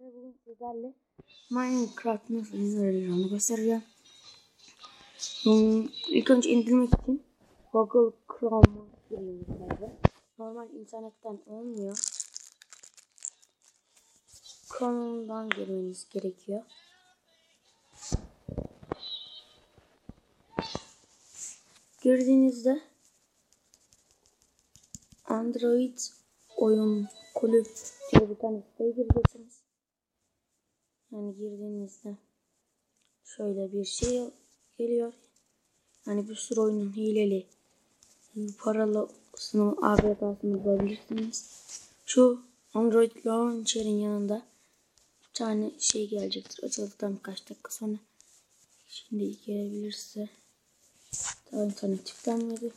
Ve bugün sizlerle Minecraft nasıl indirilir onu göstereceğim. Hmm, ilk önce indirmek için Google Chrome'a giriyoruz. Normal internetten olmuyor. Chrome'dan girmeniz gerekiyor. Girdiğinizde Android oyun kulüp diye bir tane siteye gireceksiniz. Yani girdiğinizde şöyle bir şey geliyor. Yani bir sürü oyunun hileli paralısını APK'sını bulabilirsiniz. Şu Android Launcher'in yanında bir tane şey gelecektir. Açıldıktan birkaç dakika sonra. Şimdi gelebilir size. Daha internet yüklenmedi.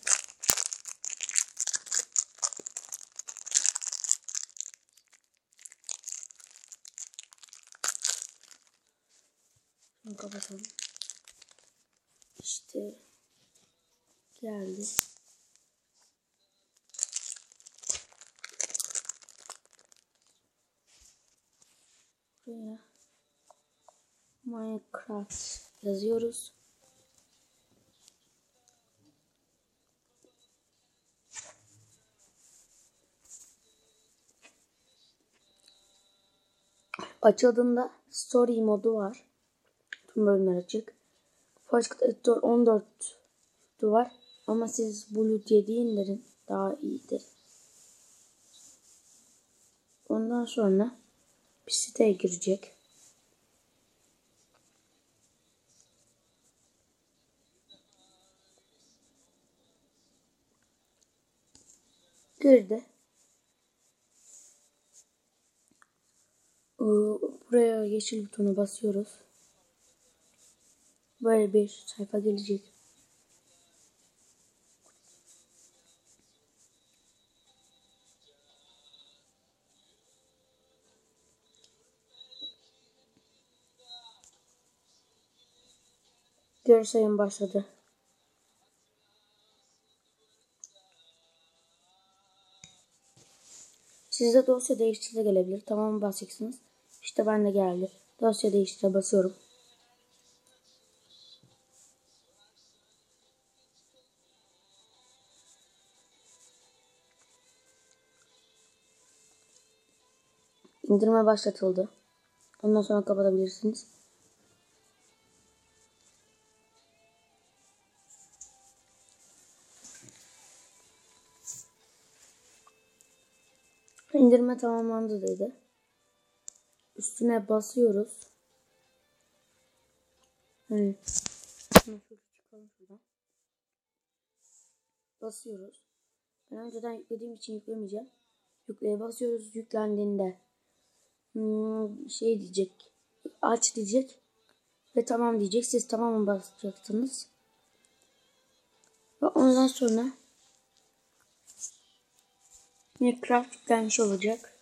Şunu kapatalım. İşte geldi. Buraya Minecraft yazıyoruz. Açıldığında Story modu var. Tüm bölümler açık. Başka editör 14 var. Ama siz Blue diye indirin. Daha iyidir. Ondan sonra bir siteye girecek. Girdi. Buraya yeşil butona basıyoruz. Böyle bir sayfa gelecek. Geri sayım başladı. Sizde dosya değiştire gelebilir. Tamam basacaksınız. İşte ben de geldi. Dosya değiştire basıyorum. İndirme başlatıldı. Ondan sonra kapatabilirsiniz. İndirme tamamlandı dedi. Üstüne basıyoruz. Hani. Basıyoruz. Ben önceden yüklediğim için yüklemeyeceğim. Yükleye basıyoruz. Yüklendiğinde şey diyecek. Aç diyecek. Ve tamam diyecek. Siz tamam mı basacaksınız. Ve ondan sonra Minecraft yüklenmiş olacak.